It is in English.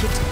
target.